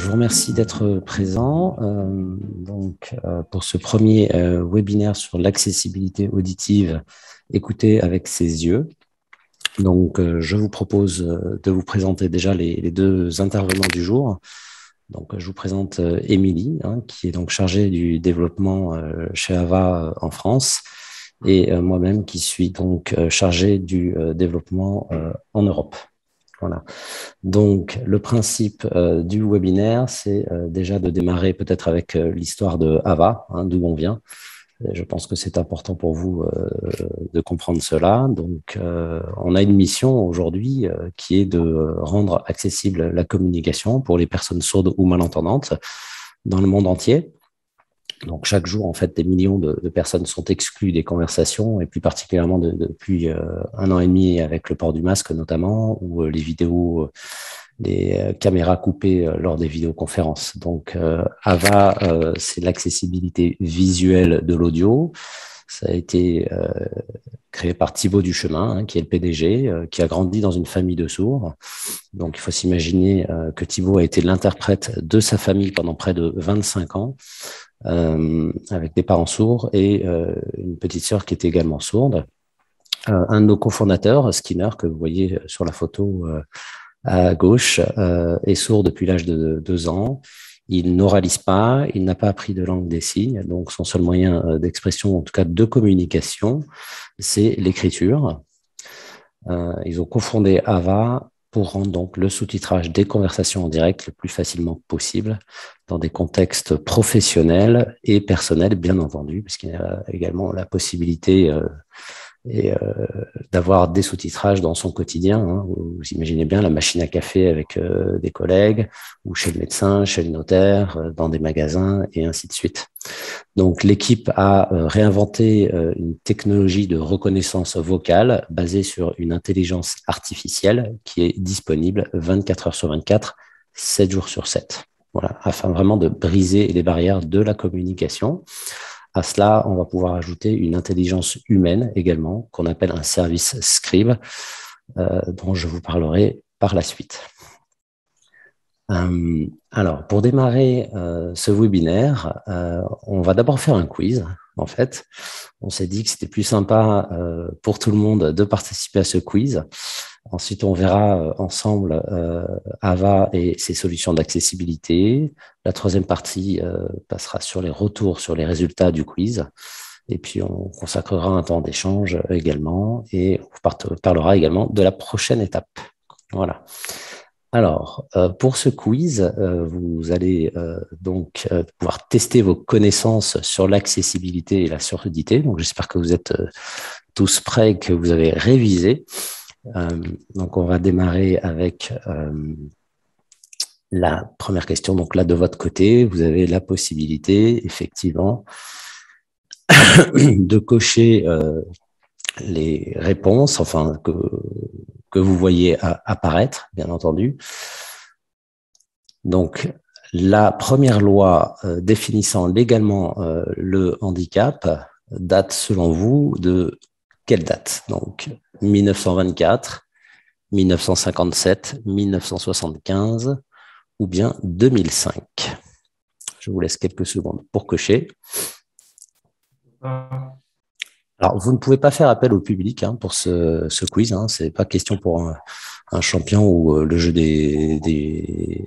je vous remercie d'être présent euh, donc, euh, pour ce premier euh, webinaire sur l'accessibilité auditive écoutée avec ses yeux. Donc, je vous propose de vous présenter déjà les, deux intervenants du jour. Donc, je vous présente Émilie, hein, qui est donc chargée du développement chez Ava en France, et moi-même qui suis donc chargé du développement en Europe. Voilà. Donc, le principe euh, du webinaire, c'est euh, déjà de démarrer peut-être avec euh, l'histoire de Ava, hein, d'où on vient. je pense que c'est important pour vous de comprendre cela. Donc, on a une mission aujourd'hui qui est de rendre accessible la communication pour les personnes sourdes ou malentendantes dans le monde entier. Donc chaque jour, en fait, des millions de, personnes sont exclues des conversations, et plus particulièrement depuis euh, un an et demi avec le port du masque notamment, ou euh, les vidéos, euh, les caméras coupées lors des vidéoconférences. Donc AVA, c'est l'accessibilité visuelle de l'audio. Ça a été créé par Thibaut Duchemin, hein, qui est le PDG, qui a grandi dans une famille de sourds. Donc il faut s'imaginer que Thibaut a été l'interprète de sa famille pendant près de 25 ans. Euh, avec des parents sourds et euh, une petite sœur qui était également sourde. Euh, un de nos cofondateurs, Skinner, que vous voyez sur la photo à gauche, est sourd depuis l'âge de deux ans. Il n'oralise pas, il n'a pas appris de langue des signes, donc son seul moyen d'expression, en tout cas de communication, c'est l'écriture. ils ont confondé Ava pour rendre donc le sous-titrage des conversations en direct le plus facilement possible dans des contextes professionnels et personnels, bien entendu, puisqu'il y a également la possibilité euh, et euh, d'avoir des sous-titrages dans son quotidien. Hein, vous imaginez bien la machine à café avec euh, des collègues, ou chez le médecin, chez le notaire, euh, dans des magasins, et ainsi de suite. Donc l'équipe a réinventé une technologie de reconnaissance vocale basée sur une intelligence artificielle qui est disponible 24 heures sur 24, 7 jours sur 7. Voilà, afin vraiment de briser les barrières de la communication. À cela, on va pouvoir ajouter une intelligence humaine également, qu'on appelle un service scribe, euh, dont je vous parlerai par la suite. Euh, alors, pour démarrer euh, ce webinaire, on va d'abord faire un quiz. En fait, on s'est dit que c'était plus sympa pour tout le monde de participer à ce quiz. Ensuite, on verra euh, ensemble euh, AVA et ses solutions d'accessibilité. La troisième partie euh, passera sur les retours sur les résultats du quiz. Et puis, on consacrera un temps d'échange également et on parlera également de la prochaine étape. Voilà. Alors, pour ce quiz, vous allez donc pouvoir tester vos connaissances sur l'accessibilité et la surdité. Donc, j'espère que vous êtes tous prêts, que vous avez révisé. Euh, donc, on va démarrer avec euh, la première question. Donc là, de votre côté, vous avez la possibilité, effectivement, de cocher euh, les réponses, enfin, que, que vous voyez apparaître, bien entendu. Donc, la première loi définissant légalement le handicap date, selon vous, de quelle date? Donc, 1924, 1957, 1975 ou bien 2005. Je vous laisse quelques secondes pour cocher. Alors, vous ne pouvez pas faire appel au public hein, pour ce, quiz. Hein. Ce n'est pas question pour un, champion ou euh, le jeu des,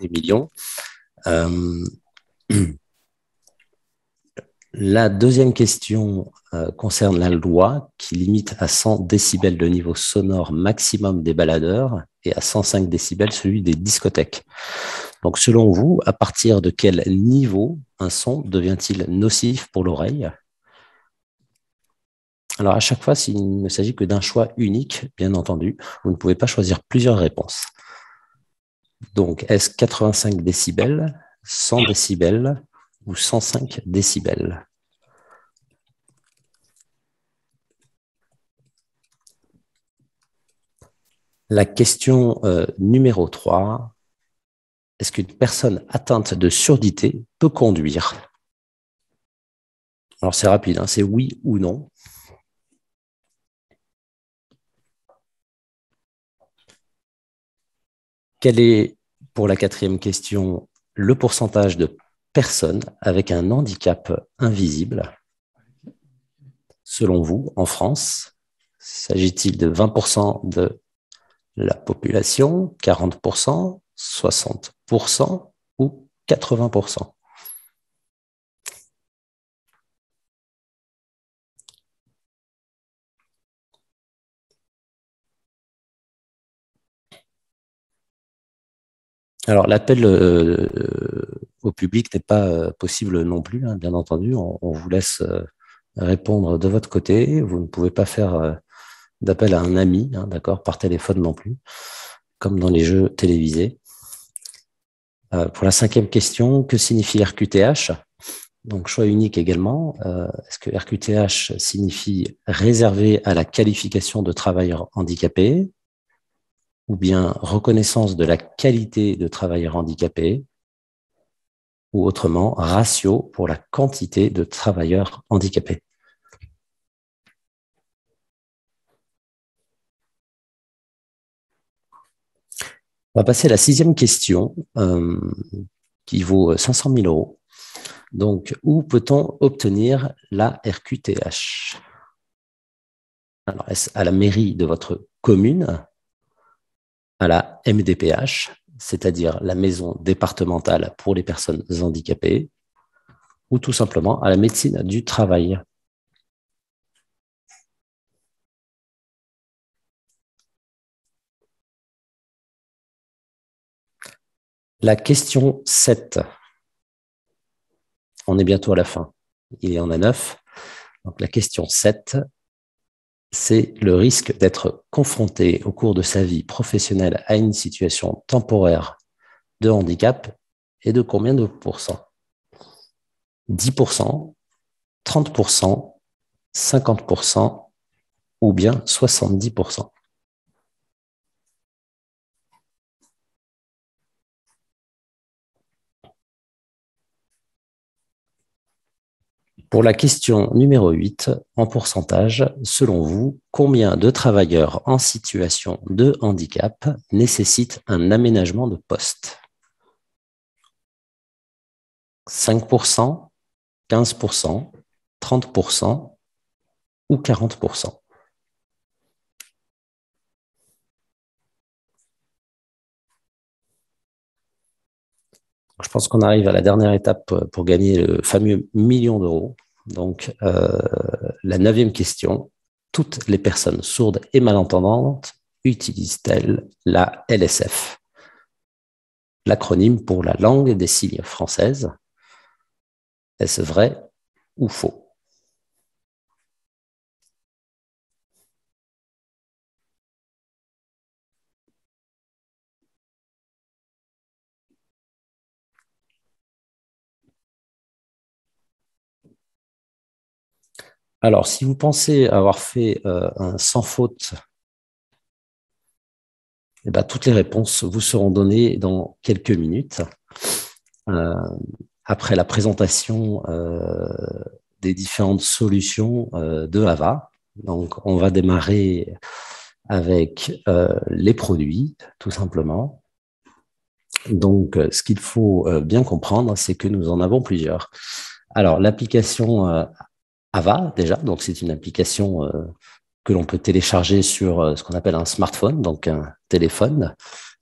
millions. Euh, La deuxième question euh, concerne la loi qui limite à 100 décibels le niveau sonore maximum des baladeurs et à 105 décibels celui des discothèques. Donc selon vous, à partir de quel niveau un son devient-il nocif pour l'oreille? Alors à chaque fois, s'il ne s'agit que d'un choix unique, bien entendu, vous ne pouvez pas choisir plusieurs réponses. Donc est-ce 85 décibels, 100 décibels ou 105 décibels? La question euh, numéro 3, est-ce qu'une personne atteinte de surdité peut conduire? Alors c'est rapide, hein, c'est oui ou non. Quelle est, pour la quatrième question, le pourcentage de personnes avec un handicap invisible? Selon vous en France S'agit-il de 20% de la population, 40%, 60% ou 80% Alors, l'appel euh, au public n'est pas euh, possible non plus, hein, bien entendu. On, vous laisse euh, répondre de votre côté. Vous ne pouvez pas faire d'appel à un ami, hein, d'accord, par téléphone non plus, comme dans les jeux télévisés. pour la cinquième question, que signifie RQTH Donc, choix unique également. Est-ce que RQTH signifie réservé à la qualification de travailleur handicapé ou bien reconnaissance de la qualité de travailleurs handicapés, ou autrement ratio pour la quantité de travailleurs handicapés? On va passer à la sixième question euh, qui vaut 500 000 euros. Donc, où peut-on obtenir la RQTH Alors, est-ce à la mairie de votre commune à la MDPH, c'est-à-dire la maison départementale pour les personnes handicapées, ou tout simplement à la médecine du travail? La question 7. On est bientôt à la fin. Il y en a 9. Donc la question 7 c'est le risque d'être confronté au cours de sa vie professionnelle à une situation temporaire de handicap et de combien de pourcents? 10%, 30%, 50% ou bien 70%. Pour la question numéro 8, en pourcentage, selon vous, combien de travailleurs en situation de handicap nécessitent un aménagement de poste? 5%, 15%, 30% ou 40% Je pense qu'on arrive à la dernière étape pour gagner le fameux million d'euros. Donc, euh, la neuvième question, toutes les personnes sourdes et malentendantes utilisent-elles la LSF L'acronyme pour la langue des signes française. Est-ce vrai ou faux? Alors, si vous pensez avoir fait euh, un sans faute, eh ben, toutes les réponses vous seront données dans quelques minutes. Euh, après la présentation euh, des différentes solutions de Ava. Donc, on va démarrer avec les produits, tout simplement. Donc, ce qu'il faut bien comprendre, c'est que nous en avons plusieurs. Alors, l'application Ava déjà, donc c'est une application euh, que l'on peut télécharger sur euh, ce qu'on appelle un smartphone, donc un téléphone,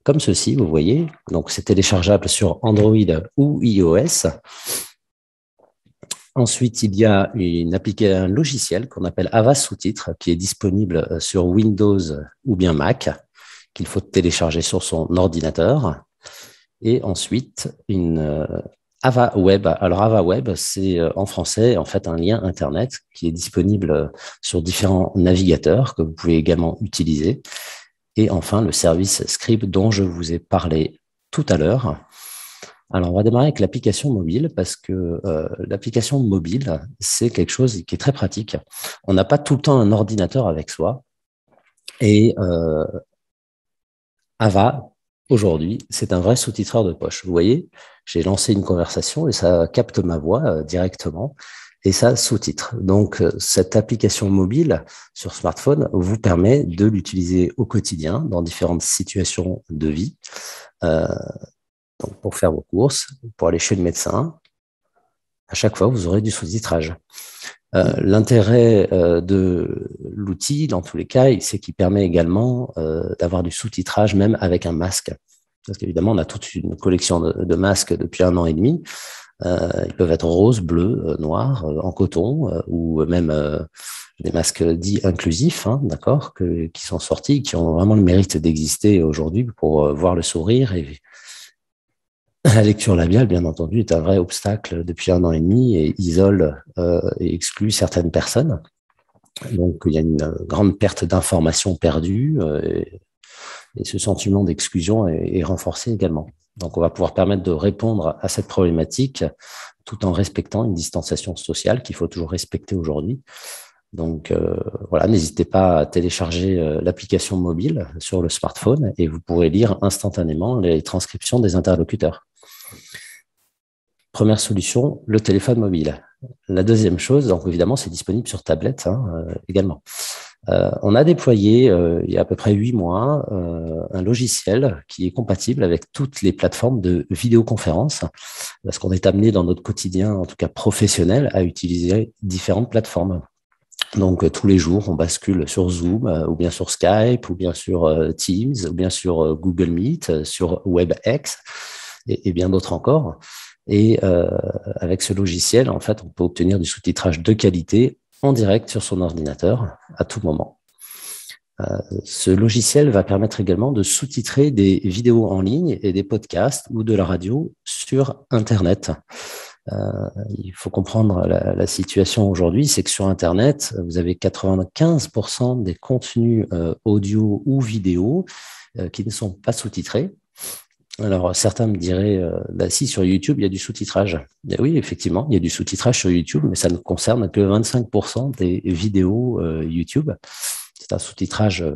comme ceci, vous voyez. Donc c'est téléchargeable sur Android ou iOS. Ensuite, il y a une un logiciel qu'on appelle Ava Sous-titres qui est disponible euh, sur Windows ou bien Mac, qu'il faut télécharger sur son ordinateur. Et ensuite, une Ava Web. Alors Ava Web, c'est euh, en français en fait un lien internet qui est disponible euh, sur différents navigateurs que vous pouvez également utiliser. Et enfin le service Script dont je vous ai parlé tout à l'heure. Alors on va démarrer avec l'application mobile parce que euh, l'application mobile c'est quelque chose qui est très pratique. On n'a pas tout le temps un ordinateur avec soi et Ava aujourd'hui c'est un vrai sous-titreur de poche. Vous voyez, j'ai lancé une conversation et ça capte ma voix euh, directement et ça sous-titre. Donc, euh, cette application mobile sur smartphone vous permet de l'utiliser au quotidien dans différentes situations de vie. Euh, Donc, pour faire vos courses, pour aller chez le médecin, à chaque fois, vous aurez du sous-titrage. Euh, l'intérêt euh, de l'outil, dans tous les cas, c'est qu'il permet également euh, d'avoir du sous-titrage même avec un masque. Parce qu'évidemment, on a toute une collection de, masques depuis un an et demi. ils peuvent être roses, bleus, noirs, en coton, ou même des masques dits inclusifs, hein, d'accord, qui sont sortis, qui ont vraiment le mérite d'exister aujourd'hui pour voir le sourire et la lecture labiale, bien entendu, est un vrai obstacle depuis un an et demi et isole euh, et exclut certaines personnes. Donc, il y a une grande perte d'informations perdues euh, et, ce sentiment d'exclusion est, renforcé également. Donc, on va pouvoir permettre de répondre à cette problématique tout en respectant une distanciation sociale qu'il faut toujours respecter aujourd'hui. Donc euh, voilà, n'hésitez pas à télécharger l'application mobile sur le smartphone et vous pourrez lire instantanément les transcriptions des interlocuteurs. Première solution, le téléphone mobile. La deuxième chose, donc évidemment, c'est disponible sur tablette hein, euh, également. Euh, on a déployé euh, il y a à peu près huit mois un logiciel qui est compatible avec toutes les plateformes de vidéoconférence, parce qu'on est amené dans notre quotidien, en tout cas professionnel, à utiliser différentes plateformes. Donc tous les jours, on bascule sur Zoom, ou bien sur Skype, ou bien sur Teams, ou bien sur Google Meet, sur WebEx, et bien d'autres encore. Et euh, avec ce logiciel, en fait, on peut obtenir du sous-titrage de qualité en direct sur son ordinateur à tout moment. Euh, ce logiciel va permettre également de sous-titrer des vidéos en ligne et des podcasts ou de la radio sur Internet. Euh, il faut comprendre la, la situation aujourd'hui, c'est que sur Internet, vous avez 95% des contenus audio ou vidéo qui ne sont pas sous-titrés. Alors, certains me diraient, euh, bah, si, sur YouTube, il y a du sous-titrage. Oui, effectivement, il y a du sous-titrage sur YouTube, mais ça ne concerne que 25% des vidéos euh, YouTube. C'est un sous-titrage euh,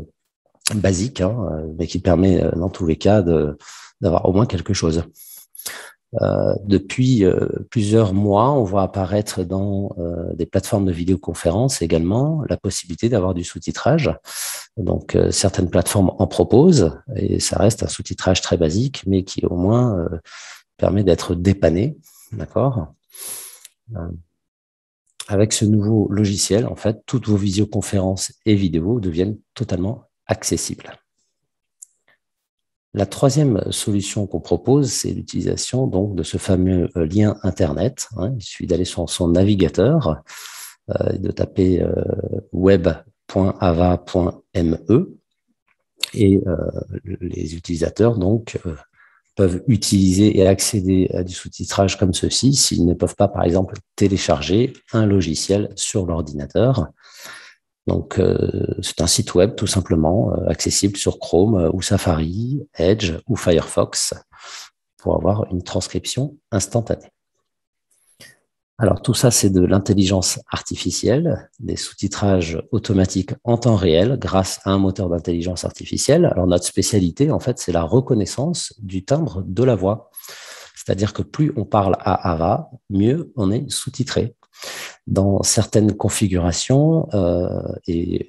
basique, hein, mais qui permet, dans tous les cas, d'avoir au moins quelque chose. Depuis plusieurs mois, on voit apparaître dans des plateformes de vidéoconférence également la possibilité d'avoir du sous-titrage. Donc, certaines plateformes en proposent et ça reste un sous-titrage très basique, mais qui au moins permet d'être dépanné. D'accord? Avec ce nouveau logiciel, en fait, toutes vos visioconférences et vidéos deviennent totalement accessibles. La troisième solution qu'on propose, c'est l'utilisation donc de ce fameux euh, lien Internet. Hein. Il suffit d'aller sur son navigateur, euh, de taper euh, web.ava.me et les utilisateurs donc peuvent utiliser et accéder à du sous-titrage comme ceci s'ils ne peuvent pas, par exemple, télécharger un logiciel sur l'ordinateur. Donc, euh, c'est un site web tout simplement euh, accessible sur Chrome euh, ou Safari, Edge ou Firefox pour avoir une transcription instantanée. Alors tout ça, c'est de l'intelligence artificielle, des sous-titrages automatiques en temps réel grâce à un moteur d'intelligence artificielle. Alors notre spécialité, en fait, c'est la reconnaissance du timbre de la voix. C'est-à-dire que plus on parle à Ava, mieux on est sous-titré dans certaines configurations euh, et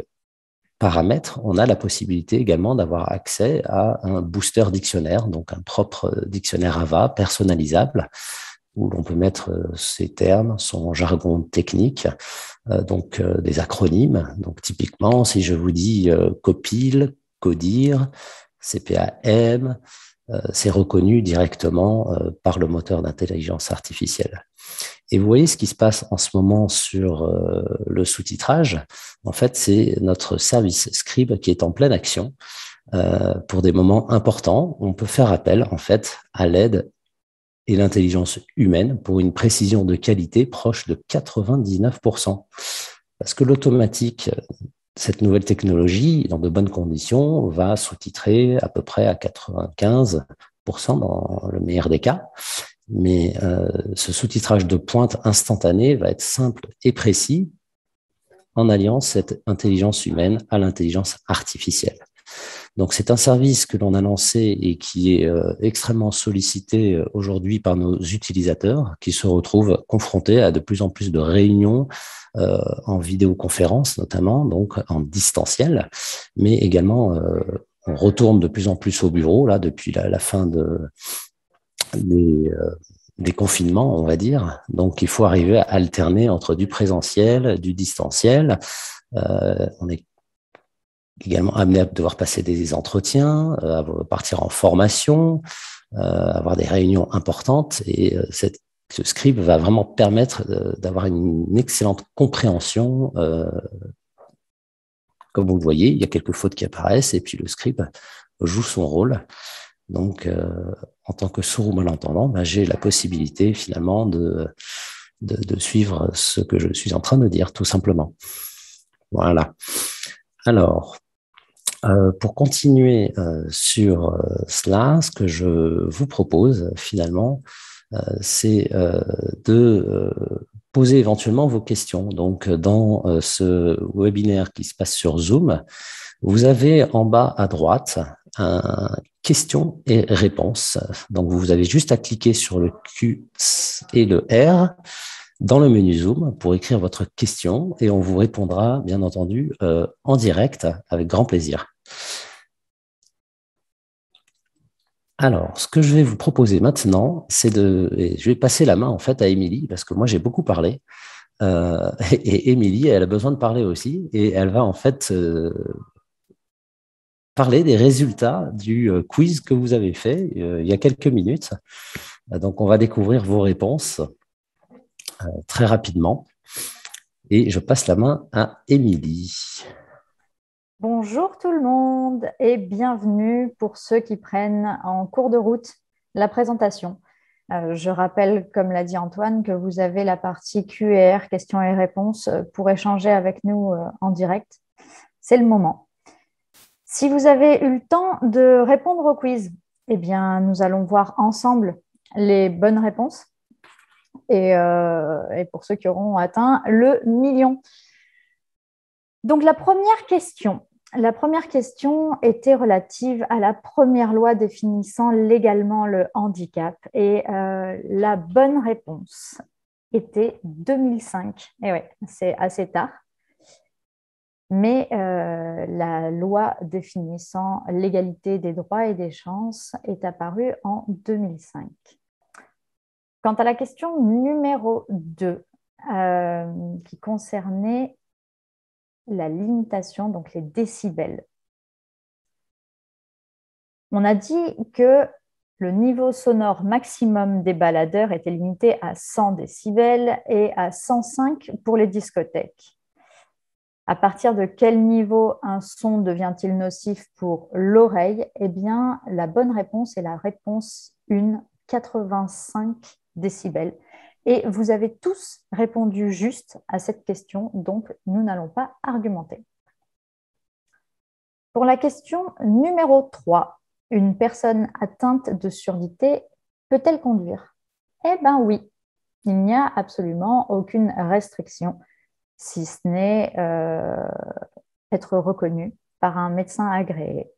paramètres, on a la possibilité également d'avoir accès à un booster dictionnaire, donc un propre dictionnaire AVA personnalisable, où l'on peut mettre euh, ses termes, son jargon technique, euh, donc des acronymes. Donc typiquement, si je vous dis COPIL, CODIR, CPAM, c'est reconnu directement par le moteur d'intelligence artificielle. Et vous voyez ce qui se passe en ce moment sur euh, le sous-titrage. En fait, c'est notre service Scribe qui est en pleine action. Euh, pour des moments importants, on peut faire appel en fait à l'aide et l'intelligence humaine pour une précision de qualité proche de 99%. Parce que l'automatique, cette nouvelle technologie, dans de bonnes conditions, va sous-titrer à peu près à 95% dans le meilleur des cas. Mais euh, ce sous-titrage de pointe instantané va être simple et précis en alliant cette intelligence humaine à l'intelligence artificielle. Donc c'est un service que l'on a lancé et qui est euh, extrêmement sollicité euh, aujourd'hui par nos utilisateurs qui se retrouvent confrontés à de plus en plus de réunions en vidéoconférence notamment, donc en distanciel, mais également on retourne de plus en plus au bureau là depuis la fin de des, confinements, on va dire. Donc, il faut arriver à alterner entre du présentiel, du distanciel. on est également amené à devoir passer des entretiens, à partir en formation, avoir des réunions importantes. Et cette ce script va vraiment permettre euh, d'avoir une excellente compréhension. Euh, comme vous le voyez, il y a quelques fautes qui apparaissent et puis le script joue son rôle. Donc, euh, en tant que sourd ou malentendant, ben, j'ai la possibilité finalement de, suivre ce que je suis en train de dire, tout simplement. Voilà. Alors, pour continuer sur cela, ce que je vous propose finalement, euh, c'est euh, de euh, poser éventuellement vos questions. Donc, dans ce webinaire qui se passe sur Zoom, vous avez en bas à droite un questions et réponses. Donc, vous avez juste à cliquer sur le Q et le R dans le menu Zoom pour écrire votre question et on vous répondra, bien entendu, en direct avec grand plaisir. Alors, ce que je vais vous proposer maintenant, c'est de. Je vais passer la main en fait à Émilie, parce que moi j'ai beaucoup parlé. Euh, et Émilie, elle a besoin de parler aussi, et elle va en fait euh, parler des résultats du euh, quiz que vous avez fait il y a quelques minutes. Donc, on va découvrir vos réponses très rapidement. Et je passe la main à Émilie. Bonjour tout le monde et bienvenue pour ceux qui prennent en cours de route la présentation. Euh, je rappelle, comme l'a dit Antoine, que vous avez la partie QR, questions et réponses, euh, pour échanger avec nous euh, en direct. C'est le moment. Si vous avez eu le temps de répondre au quiz, eh bien, nous allons voir ensemble les bonnes réponses. Et, et pour ceux qui auront atteint le million. Donc la première question, la première question était relative à la première loi définissant légalement le handicap et euh, la bonne réponse était 2005. Et oui, c'est assez tard. Mais euh, la loi définissant l'égalité des droits et des chances est apparue en 2005. Quant à la question numéro 2, euh, qui concernait la limitation, donc les décibels. On a dit que le niveau sonore maximum des baladeurs était limité à 100 décibels et à 105 pour les discothèques. À partir de quel niveau un son devient-il nocif pour l'oreille? Eh bien, la bonne réponse est la réponse 1, 85 Et vous avez tous répondu juste à cette question, donc nous n'allons pas argumenter. Pour la question numéro 3, une personne atteinte de surdité peut-elle conduire? Eh bien oui, il n'y a absolument aucune restriction, si ce n'est euh, être reconnu par un médecin agréé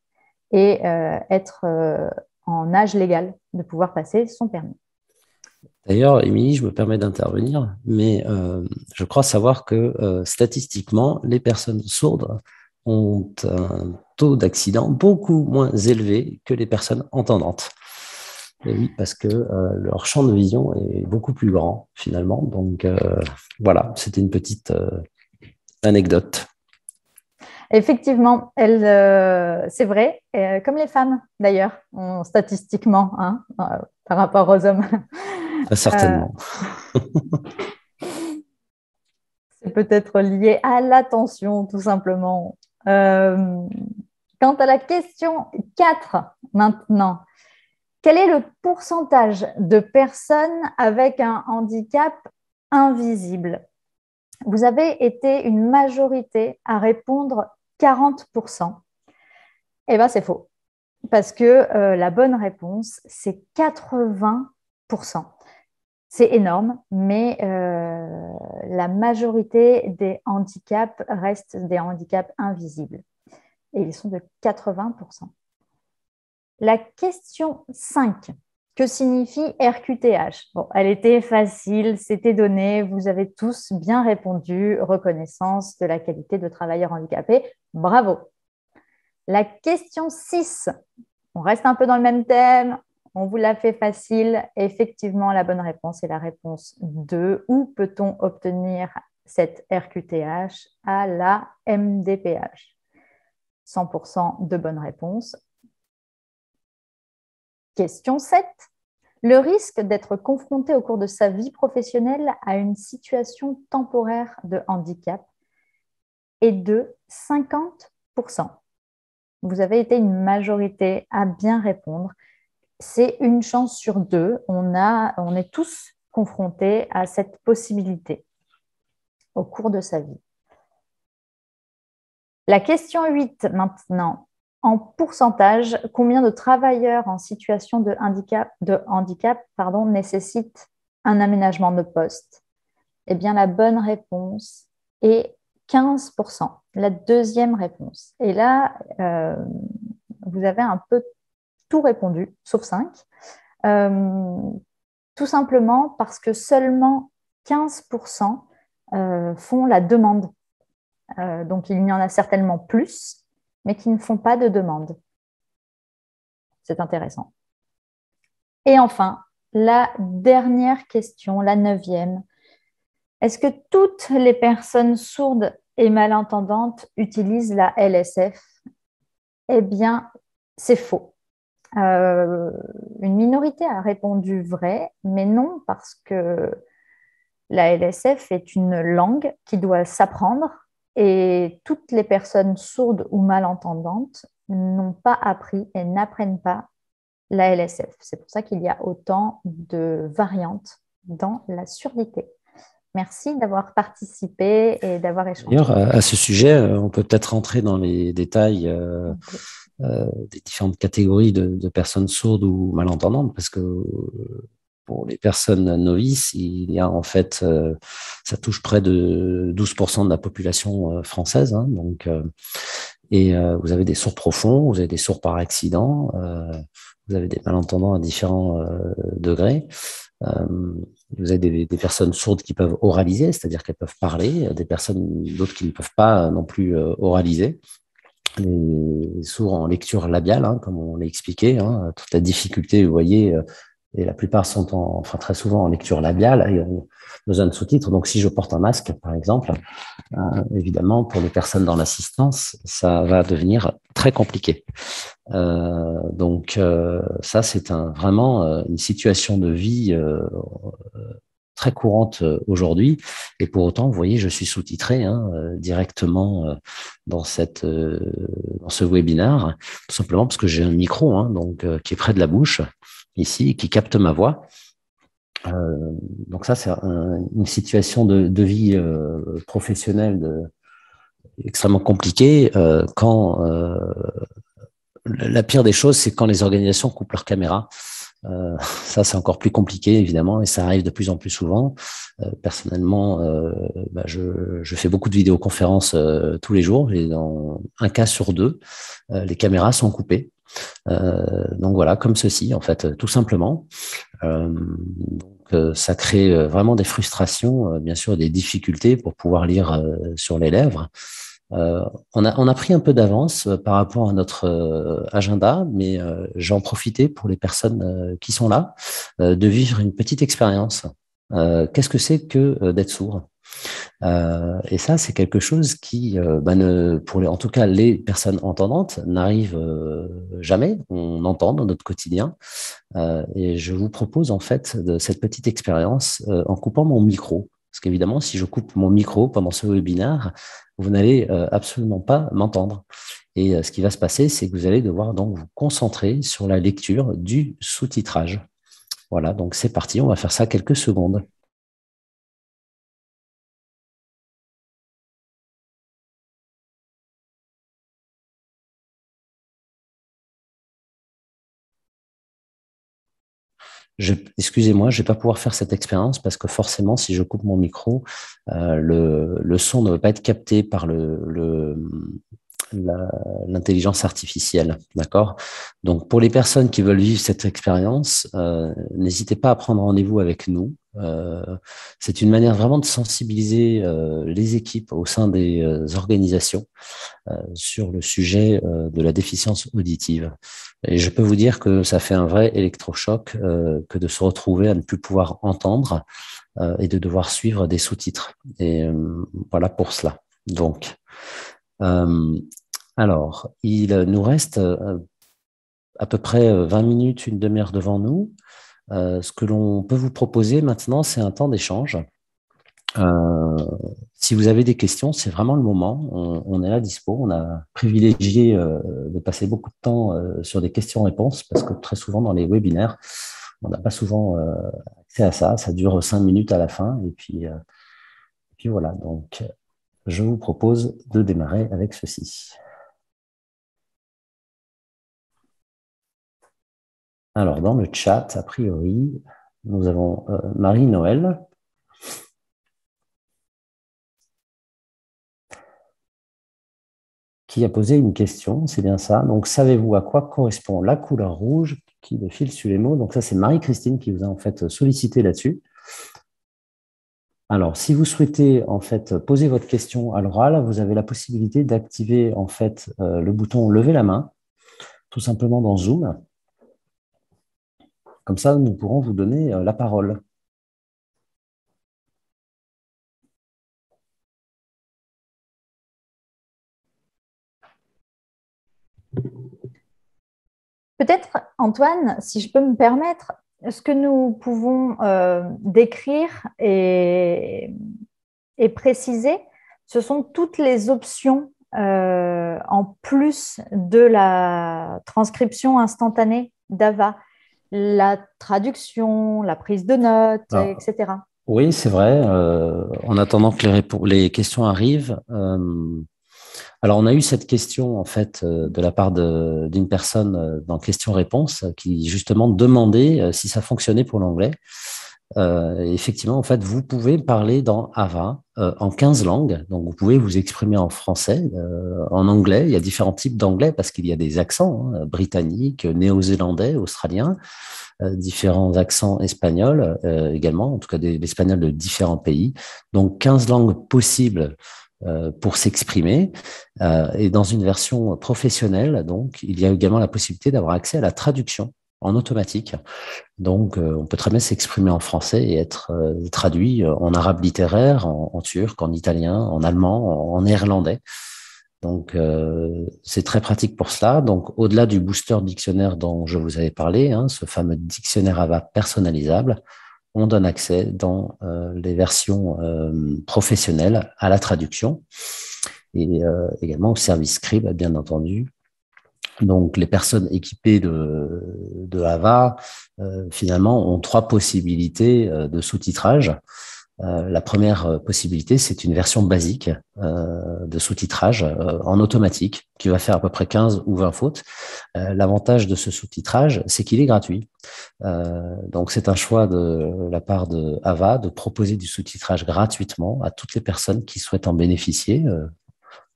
et euh, être euh, en âge légal de pouvoir passer son permis. D'ailleurs, Émilie, je me permets d'intervenir, mais euh, je crois savoir que euh, statistiquement, les personnes sourdes ont un taux d'accident beaucoup moins élevé que les personnes entendantes. Oui, parce que euh, leur champ de vision est beaucoup plus grand finalement. Donc voilà, c'était une petite anecdote. Effectivement, c'est vrai, comme les femmes d'ailleurs, statistiquement, hein, par rapport aux hommes. Certainement. Euh, c'est peut-être lié à l'attention, tout simplement. Euh, quant à la question 4, maintenant, quel est le pourcentage de personnes avec un handicap invisible? Vous avez été une majorité à répondre 40%. Eh bien, c'est faux. Parce que euh, la bonne réponse, c'est 80%. C'est énorme, mais euh, la majorité des handicaps restent des handicaps invisibles. Et ils sont de 80%. La question 5. Que signifie RQTH Bon, elle était facile, c'était donné, vous avez tous bien répondu. Reconnaissance de la qualité de travailleur handicapé. Bravo. La question 6. On reste un peu dans le même thème. On vous l'a fait facile. Effectivement, la bonne réponse est la réponse 2. Où peut-on obtenir cette RQTH à la MDPH 100% de bonnes réponses. Question 7. Le risque d'être confronté au cours de sa vie professionnelle à une situation temporaire de handicap est de 50%. Vous avez été une majorité à bien répondre. C'est une chance sur deux. On, a, est tous confrontés à cette possibilité au cours de sa vie. La question 8 maintenant. En pourcentage, combien de travailleurs en situation de handicap, de handicap pardon, nécessitent un aménagement de poste? Eh bien, la bonne réponse est 15%, la deuxième réponse. Et là, euh, vous avez un peu tout répondu, sauf 5. Euh, tout simplement parce que seulement 15% euh, font la demande. Euh, donc, il y en a certainement plus, mais qui ne font pas de demande. C'est intéressant. Et enfin, la dernière question, la neuvième. Est-ce que toutes les personnes sourdes et malentendantes utilisent la LSF Eh bien, c'est faux. Euh, une minorité a répondu vrai, mais non parce que la LSF est une langue qui doit s'apprendre et toutes les personnes sourdes ou malentendantes n'ont pas appris et n'apprennent pas la LSF. C'est pour ça qu'il y a autant de variantes dans la surdité. Merci d'avoir participé et d'avoir échangé. D'ailleurs, à ce sujet, euh, on peut peut-être rentrer dans les détails euh, des différentes catégories de, personnes sourdes ou malentendantes, parce que pour les personnes novices, il y a en fait, euh, ça touche près de 12% de la population euh, française. Hein, donc, euh, et vous avez des sourds profonds, vous avez des sourds par accident, vous avez des malentendants à différents degrés. vous avez des, des, personnes sourdes qui peuvent oraliser, c'est-à-dire qu'elles peuvent parler, des personnes d'autres qui ne peuvent pas non plus oraliser les sourds en lecture labiale, hein, comme on l'a expliqué, hein, toute la difficulté, vous voyez, et la plupart sont en, enfin très souvent en lecture labiale et ont besoin de sous-titres. Donc, si je porte un masque, par exemple, euh, évidemment, pour les personnes dans l'assistance, ça va devenir très compliqué. Euh, donc, euh, ça, c'est un, vraiment euh, une situation de vie euh, très courante aujourd'hui. Et pour autant, vous voyez, je suis sous-titré hein, directement dans, cette, dans ce webinaire, tout simplement parce que j'ai un micro hein, donc, qui est près de la bouche ici, qui capte ma voix. Euh, donc ça, c'est une situation de, vie euh, professionnelle extrêmement compliquée euh, quand la pire des choses, c'est quand les organisations coupent leur caméra. Euh, ça, c'est encore plus compliqué, évidemment, et ça arrive de plus en plus souvent. Euh, personnellement, euh, bah, je, je, fais beaucoup de vidéoconférences tous les jours, et dans un cas sur deux, les caméras sont coupées. Euh, donc voilà, comme ceci, en fait, tout simplement. Euh, donc, euh, ça crée vraiment des frustrations, bien sûr, des difficultés pour pouvoir lire sur les lèvres. Euh, on, a, pris un peu d'avance par rapport à notre agenda, mais j'en profitais pour les personnes qui sont là de vivre une petite expérience. Qu'est-ce que c'est que d'être sourd? Euh, et ça, c'est quelque chose qui, euh, bah, pour les, en tout cas les personnes entendantes, n'arrive euh, jamais. On entend dans notre quotidien. et je vous propose en fait de cette petite expérience en coupant mon micro. Parce qu'évidemment, si je coupe mon micro pendant ce webinaire, vous n'allez absolument pas m'entendre. Et ce qui va se passer, c'est que vous allez devoir donc vous concentrer sur la lecture du sous-titrage. Voilà, donc c'est parti, on va faire ça quelques secondes. Excusez-moi, je ne vais pas pouvoir faire cette expérience parce que forcément, si je coupe mon micro, euh, le, son ne va pas être capté par l'intelligence artificielle. D'accord? Donc, pour les personnes qui veulent vivre cette expérience, euh, n'hésitez pas à prendre rendez-vous avec nous c'est une manière vraiment de sensibiliser les équipes au sein des organisations sur le sujet de la déficience auditive. Et je peux vous dire que ça fait un vrai électrochoc que de se retrouver à ne plus pouvoir entendre et de devoir suivre des sous-titres. Et voilà pour cela. Donc, alors, il nous reste à peu près 20 minutes, une demi-heure devant nous. Euh, ce que l'on peut vous proposer maintenant, c'est un temps d'échange. Euh, si vous avez des questions, c'est vraiment le moment. On, est là dispo. On a privilégié euh, de passer beaucoup de temps sur des questions-réponses parce que très souvent dans les webinaires, on n'a pas souvent accès à ça. Ça dure cinq minutes à la fin et puis, et puis voilà. Donc, je vous propose de démarrer avec ceci. Alors, dans le chat, a priori, nous avons euh, Marie-Noël. qui a posé une question, c'est bien ça. Donc, savez-vous à quoi correspond la couleur rouge qui défile sur les mots? Donc, ça, c'est Marie-Christine qui vous a en fait sollicité là-dessus. Alors, si vous souhaitez en fait poser votre question à l'oral, vous avez la possibilité d'activer en fait euh, le bouton lever la main, tout simplement dans Zoom. Comme ça, nous pourrons vous donner euh, la parole. Peut-être, Antoine, si je peux me permettre, ce que nous pouvons euh, décrire et, préciser, ce sont toutes les options euh, en plus de la transcription instantanée d'AVA la traduction, la prise de notes, ah. etc. Oui, c'est vrai. Euh, en attendant que les, les questions arrivent, euh, alors on a eu cette question en fait euh, de la part d'une personne dans questions-réponses qui justement demandait si ça fonctionnait pour l'anglais. Effectivement, en fait, vous pouvez parler dans Ava en 15 langues. Donc, vous pouvez vous exprimer en français, en anglais. Il y a différents types d'anglais parce qu'il y a des accents hein, britanniques, néo-zélandais, australiens. Euh, différents accents espagnols euh, également, en tout cas l'espagnol de différents pays. Donc 15 langues possibles euh, pour s'exprimer. et dans une version professionnelle, donc, il y a également la possibilité d'avoir accès à la traduction en automatique. Donc, on peut très bien s'exprimer en français et être traduit en arabe littéraire, en, en, turc, en italien, en allemand, en néerlandais. Donc, euh, c'est très pratique pour cela. Donc, au-delà du booster dictionnaire dont je vous avais parlé, hein, ce fameux dictionnaire AVA personnalisable, on donne accès dans euh, les versions euh, professionnelles à la traduction et également au service scribe, bien entendu. Donc, les personnes équipées de, de AVA, finalement, ont trois possibilités de sous-titrage. Euh, la première euh, possibilité, c'est une version basique euh, de sous-titrage en automatique qui va faire à peu près 15 ou 20 fautes. L'avantage de ce sous-titrage, c'est qu'il est gratuit. donc c'est un choix de la part de Ava de proposer du sous-titrage gratuitement à toutes les personnes qui souhaitent en bénéficier,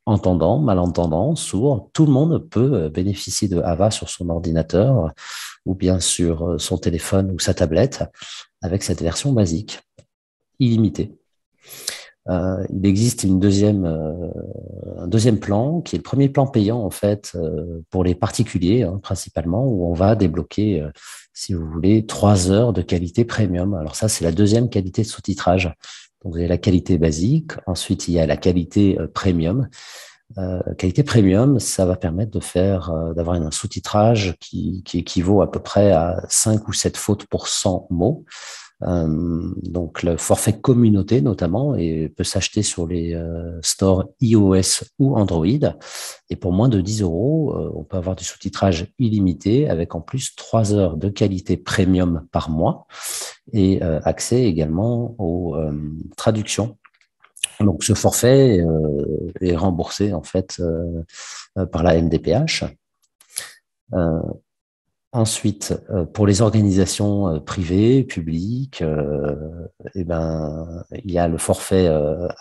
entendants, malentendants, sourds. Tout le monde peut bénéficier de Ava sur son ordinateur ou bien sur son téléphone ou sa tablette avec cette version basique illimité. Euh, il existe une deuxième, euh, un deuxième plan qui est le premier plan payant en fait euh, pour les particuliers hein, principalement où on va débloquer, si vous voulez, trois heures de qualité premium. Alors ça c'est la deuxième qualité de sous-titrage. Donc vous avez la qualité basique, ensuite il y a la qualité premium. qualité premium, ça va permettre de faire, d'avoir un sous-titrage qui, qui équivaut à peu près à 5 ou 7 fautes pour 100 mots. Euh, donc le forfait communauté notamment et peut s'acheter sur les euh, stores iOS ou Android. Et pour moins de 10 euros, euh, on peut avoir du sous-titrage illimité avec en plus 3 heures de qualité premium par mois et accès également aux traductions donc ce forfait est remboursé en fait par la MDPH. Ensuite, euh, pour les organisations euh, privées, publiques, euh, eh ben, il y a le forfait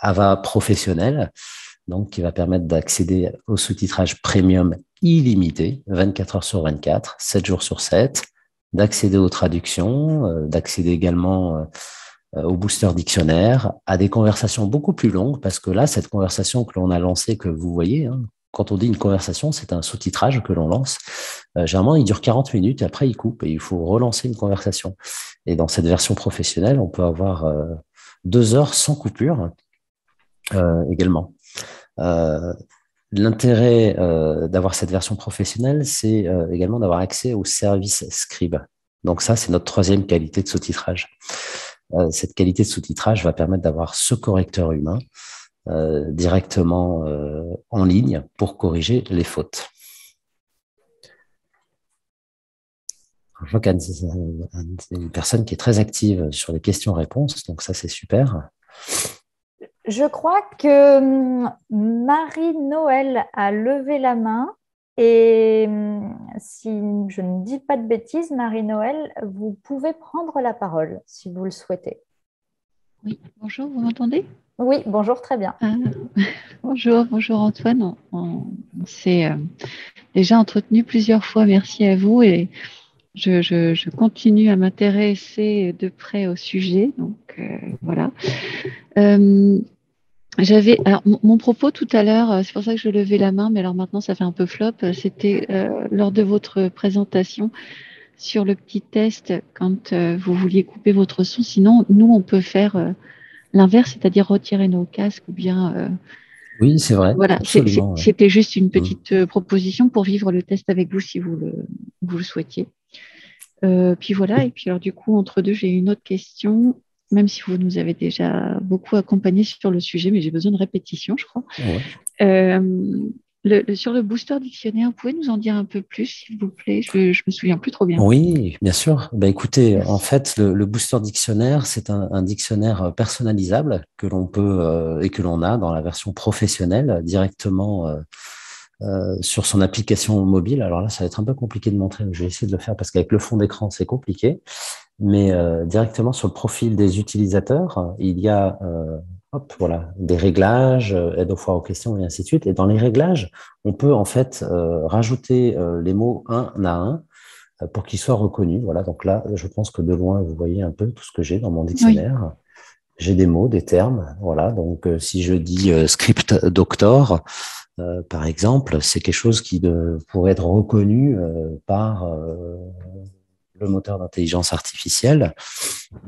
AVA professionnel, donc qui va permettre d'accéder au sous-titrage premium illimité, 24 heures sur 24, 7 jours sur 7, d'accéder aux traductions, d'accéder également au booster dictionnaire, à des conversations beaucoup plus longues, parce que là, cette conversation que l'on a lancée, que vous voyez, hein, quand on dit une conversation, c'est un sous-titrage que l'on lance. Euh, généralement, il dure 40 minutes et après, il coupe et il faut relancer une conversation. Et dans cette version professionnelle, on peut avoir euh, deux heures sans coupure euh, également. L'intérêt d'avoir cette version professionnelle, c'est également d'avoir accès au service Scribe. Donc ça, c'est notre troisième qualité de sous-titrage. cette qualité de sous-titrage va permettre d'avoir ce correcteur humain euh, directement euh, en ligne pour corriger les fautes. Je vois c'est une personne qui est très active sur les questions-réponses, donc ça c'est super. Je crois que hum, Marie-Noël a levé la main et hum, si je ne dis pas de bêtises, Marie-Noël, vous pouvez prendre la parole si vous le souhaitez. Oui, bonjour, vous m'entendez? Oui, bonjour, très bien. Ah, bonjour, bonjour Antoine. On, s'est euh, déjà entretenu plusieurs fois. Merci à vous et je, continue à m'intéresser de près au sujet. Donc euh, voilà. Euh, j'avais mon, propos tout à l'heure, c'est pour ça que je levais la main, mais alors maintenant ça fait un peu flop. C'était lors de votre présentation sur le petit test quand vous vouliez couper votre son. Sinon, nous on peut faire l'inverse, c'est-à-dire retirer nos casques ou bien. Euh, oui, c'est vrai. Voilà, c'était juste une petite euh, proposition pour vivre le test avec vous si vous le, vous le souhaitiez. Euh, puis voilà, et puis alors du coup, entre deux, j'ai une autre question, même si vous nous avez déjà beaucoup accompagné sur le sujet, mais j'ai besoin de répétition, je crois. Ouais sur le booster dictionnaire, vous pouvez nous en dire un peu plus, s'il vous plaît? Je ne me souviens plus trop bien. Oui, bien sûr. Bah, écoutez, en fait, le, booster dictionnaire, c'est un, dictionnaire personnalisable que l'on peut euh, et que l'on a dans la version professionnelle directement euh, euh, sur son application mobile. Alors là, ça va être un peu compliqué de montrer. Je vais essayer de le faire parce qu'avec le fond d'écran, c'est compliqué. Mais directement sur le profil des utilisateurs, il y a voilà, des réglages, euh, aide aux fois aux questions et ainsi de suite. Et dans les réglages, on peut en fait euh, rajouter euh, les mots un à un pour qu'ils soient reconnus. Voilà, donc là, je pense que de loin, vous voyez un peu tout ce que j'ai dans mon dictionnaire. J'ai des mots, des termes. Voilà, donc si je dis script doctor, par exemple, c'est quelque chose qui pourrait être reconnu par le moteur d'intelligence artificielle,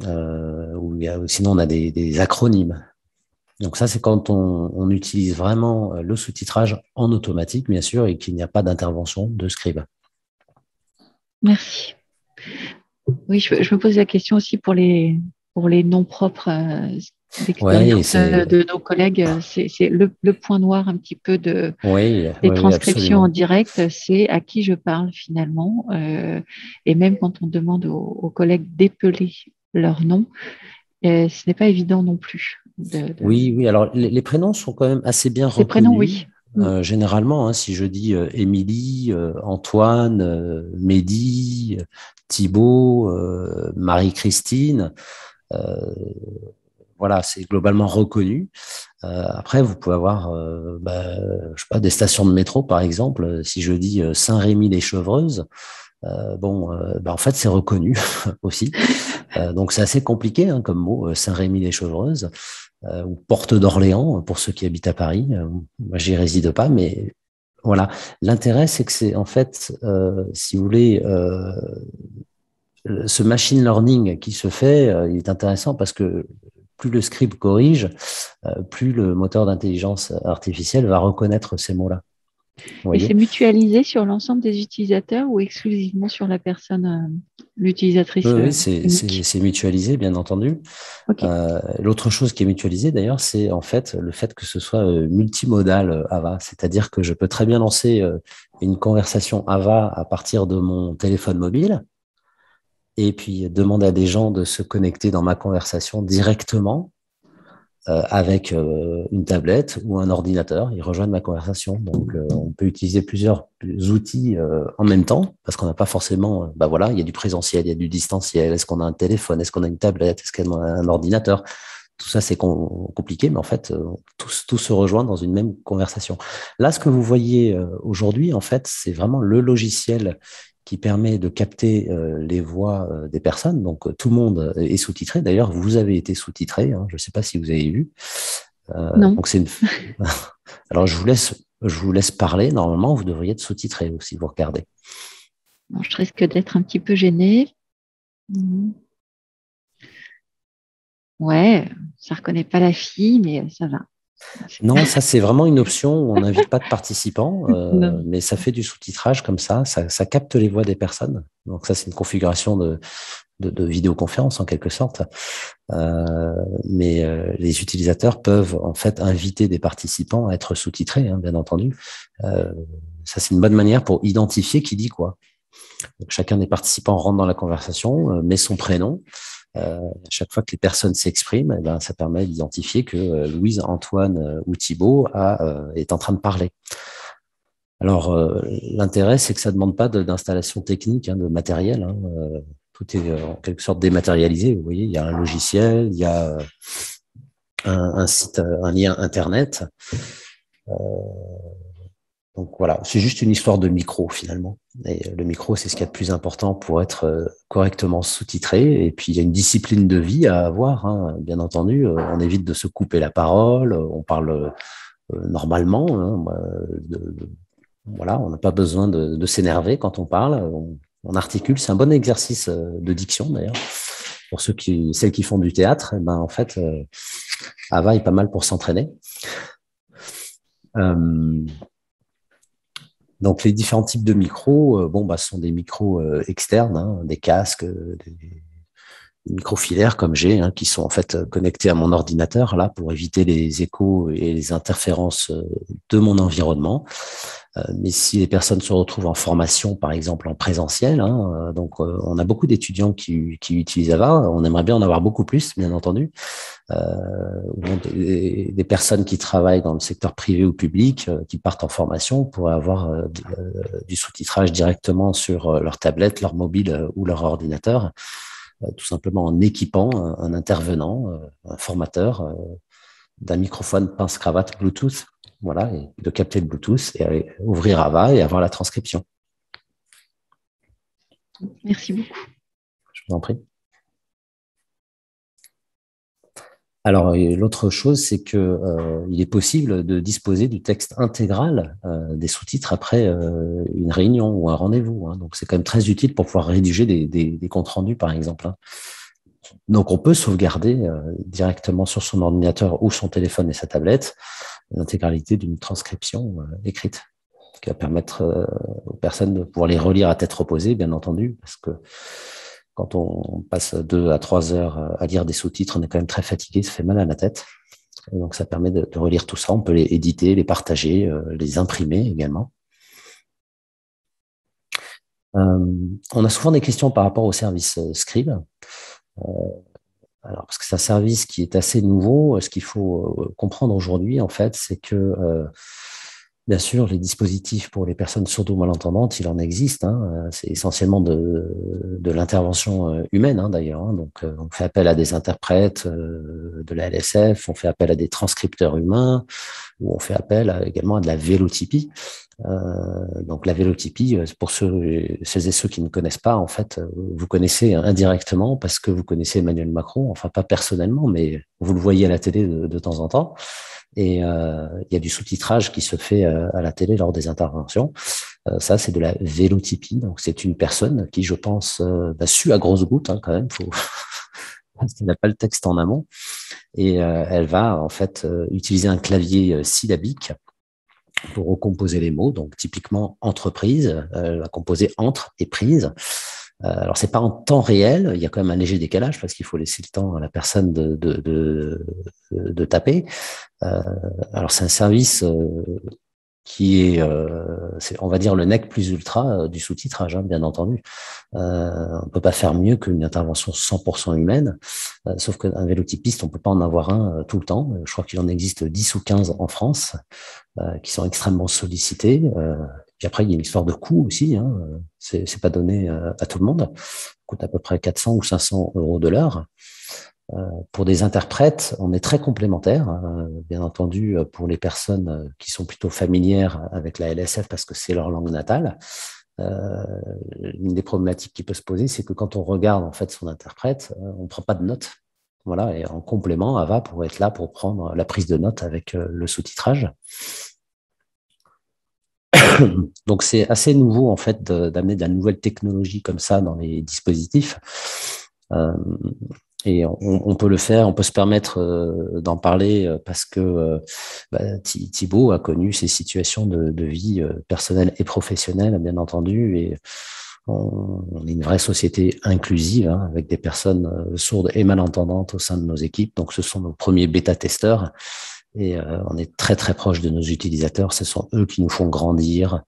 ou sinon on a des acronymes. Donc ça, c'est quand on, utilise vraiment euh, le sous-titrage en automatique, bien sûr, et qu'il n'y a pas d'intervention de scribe. Merci. Oui, je, me pose la question aussi pour les, pour les noms propres euh, de nos collègues. C'est le, point noir un petit peu de, des transcriptions en direct, c'est à qui je parle finalement. Euh, et même quand on demande aux collègues d'épeler leur nom, ce n'est pas évident non plus. Oui, oui. Alors, les, prénoms sont quand même assez bien reconnus. Les prénoms, oui. Euh, généralement, hein, si je dis euh, Émilie, euh, Antoine, Mehdi, Thibault, Marie-Christine, voilà, c'est globalement reconnu. après, vous pouvez avoir, bah, je sais pas, des stations de métro, par exemple. Si je dis Saint-Rémy-les-Chevreuses, bon, bah, en fait, c'est reconnu aussi. donc, c'est assez compliqué hein, comme mot, Saint-Rémy-les-Chevreuses. Euh, ou Porte d'Orléans pour ceux qui habitent à Paris. Euh, moi, j'y réside pas, mais voilà. L'intérêt, c'est que c'est en fait, euh, si vous voulez, ce machine learning qui se fait, il est intéressant parce que plus le script corrige, plus le moteur d'intelligence artificielle va reconnaître ces mots-là. Et c'est mutualisé sur l'ensemble des utilisateurs ou exclusivement sur la personne, euh, l'utilisatrice Oui, euh, c'est mutualisé, bien entendu. Euh, l'autre chose qui est mutualisée, d'ailleurs, c'est en fait le fait que ce soit multimodal AVA, c'est-à-dire que je peux très bien lancer une conversation AVA à partir de mon téléphone mobile et puis demander à des gens de se connecter dans ma conversation directement avec euh, une tablette ou un ordinateur. Ils rejoignent ma conversation. Donc, euh, on peut utiliser plusieurs outils en même temps parce qu'on n'a pas forcément, bah voilà, il y a du présentiel, il y a du distanciel. Est-ce qu'on a un téléphone? Est-ce qu'on a une tablette? Est-ce qu'on a un ordinateur? Tout ça, c'est compliqué, mais en fait, tout, se rejoint dans une même conversation. Là, ce que vous voyez aujourd'hui, en fait, c'est vraiment le logiciel qui permet de capter les voix des personnes. Donc tout le monde est sous-titré. D'ailleurs, vous avez été sous-titré. Hein. je ne sais pas si vous avez vu. non. Donc c'est une... Alors je vous laisse, je vous laisse parler. Normalement, vous devriez être sous-titré si vous regardez. je risque d'être un petit peu gênée. Ouais, ça ne reconnaît pas la fille, mais ça va. Non, ça c'est vraiment une option où on n'invite pas de participants, euh, mais ça fait du sous-titrage comme ça, ça, capte les voix des personnes. Donc ça c'est une configuration de, de, vidéoconférence en quelque sorte. Euh, mais euh, les utilisateurs peuvent en fait inviter des participants à être sous-titrés, hein, bien entendu. ça c'est une bonne manière pour identifier qui dit quoi. chacun des participants rentre dans la conversation, met son prénom. Euh, chaque fois que les personnes s'expriment, eh ben, ça permet d'identifier que euh, Louise, Antoine euh, ou Thibault est en train de parler. Alors, l'intérêt, c'est que ça ne demande pas d'installation technique, hein, de matériel. Hein, tout est en quelque sorte dématérialisé. Vous voyez, il y a un logiciel, il y a un, site, un lien Internet. Donc voilà, c'est juste une histoire de micro finalement. Et le micro, c'est ce qui est le plus important pour être euh, correctement sous-titré. Et puis il y a une discipline de vie à avoir, hein, bien entendu. Euh, on évite de se couper la parole, on parle euh, normalement. Hein, voilà, on n'a pas besoin de, s'énerver quand on parle. On, articule, c'est un bon exercice de diction d'ailleurs. Pour ceux qui, celles qui font du théâtre, eh ben en fait, Ava est pas mal pour s'entraîner. Donc les différents types de micros, euh, bon, bah, ce sont des micros euh, externes, hein, des casques, euh, des, micros filaires comme j'ai, hein, qui sont en fait connectés à mon ordinateur là pour éviter les échos et les interférences de mon environnement. Euh, mais si les personnes se retrouvent en formation, par exemple en présentiel, hein, euh, donc euh, on a beaucoup d'étudiants qui, utilisent AVA, on aimerait bien en avoir beaucoup plus, bien entendu. Des, des, personnes qui travaillent dans le secteur privé ou public, qui partent en formation, pourraient avoir du sous-titrage directement sur leur tablette, leur mobile ou leur ordinateur, tout simplement en équipant un, intervenant, un formateur d'un microphone pince-cravate Bluetooth voilà, et de capter le Bluetooth et ouvrir AVA et avoir la transcription. Merci beaucoup. Je vous en prie. Alors, l'autre chose, c'est qu'il euh, est possible de disposer du texte intégral euh, des sous-titres après euh, une réunion ou un rendez-vous. Hein. Donc, c'est quand même très utile pour pouvoir rédiger des, comptes rendus, par exemple. Hein. Donc, on peut sauvegarder directement sur son ordinateur ou son téléphone et sa tablette l'intégralité d'une transcription euh, écrite, qui va permettre euh, aux personnes de pouvoir les relire à tête reposée, bien entendu, parce que quand on passe deux à trois heures euh, à lire des sous-titres, on est quand même très fatigué, ça fait mal à la tête. Et donc ça permet de, relire tout ça. On peut les éditer, les partager, les imprimer également. on a souvent des questions par rapport au service Scribe. Alors, parce que c'est un service qui est assez nouveau. Ce qu'il faut euh, comprendre aujourd'hui, en fait, c'est que, euh, bien sûr, les dispositifs pour les personnes sourdo-malentendantes, il en existe. Hein. Euh, c'est essentiellement de, l'intervention humaine, hein, d'ailleurs. Hein. Donc, on fait appel à des interprètes de la LSF, on fait appel à des transcripteurs humains, ou on fait appel également à de la vélotypie. Euh, donc la vélotypie, euh, pour ceux, et ceux qui ne connaissent pas, en fait, euh, vous connaissez indirectement parce que vous connaissez Emmanuel Macron, enfin pas personnellement, mais vous le voyez à la télé de, temps en temps. Et euh, il y a du sous-titrage qui se fait à la télé lors des interventions. Euh, ça, c'est de la vélotypie. Donc c'est une personne qui, je pense, bah, su à grosses gouttes hein, quand même. Parce qu'elle n'a pas le texte en amont. Et elle va en fait utiliser un clavier syllabique pour recomposer les mots. Donc, typiquement, entreprise, euh, elle va composer entre et prise. Euh, alors, c'est pas en temps réel, il y a quand même un léger décalage parce qu'il faut laisser le temps à la personne de, de, de, de taper. Euh, alors, c'est un service euh, qui est, euh, on va dire, le nec plus ultra du sous-titrage, hein, bien entendu. Euh, on peut pas faire mieux qu'une intervention 100% humaine, sauf qu'un vélotypiste, on peut pas en avoir un tout le temps. Je crois qu'il en existe 10 ou 15 en France qui sont extrêmement sollicités. Puis après, il y a une histoire de coût aussi. Hein. C'est pas donné à tout le monde. Ça coûte à peu près 400 ou 500 euros de l'heure. Euh, pour des interprètes, on est très complémentaires, hein. bien entendu, euh, pour les personnes euh, qui sont plutôt familières avec la LSF parce que c'est leur langue natale. une des problématiques qui peut se poser, c'est que quand on regarde en fait son interprète, on ne prend pas de notes. Voilà, et en complément, Ava pourrait être là pour prendre la prise de notes avec le sous-titrage. Donc c'est assez nouveau en fait d'amener de la nouvelle technologie comme ça dans les dispositifs. Euh, et on, peut le faire, on peut se permettre euh, d'en parler euh, parce que bah, Thibault a connu ces situations de, vie personnelle et professionnelle, bien entendu, et on, est une vraie société inclusive hein, avec des personnes sourdes et malentendantes au sein de nos équipes. Donc, ce sont nos premiers bêta-testeurs et euh, on est très très proche de nos utilisateurs. Ce sont eux qui nous font grandir,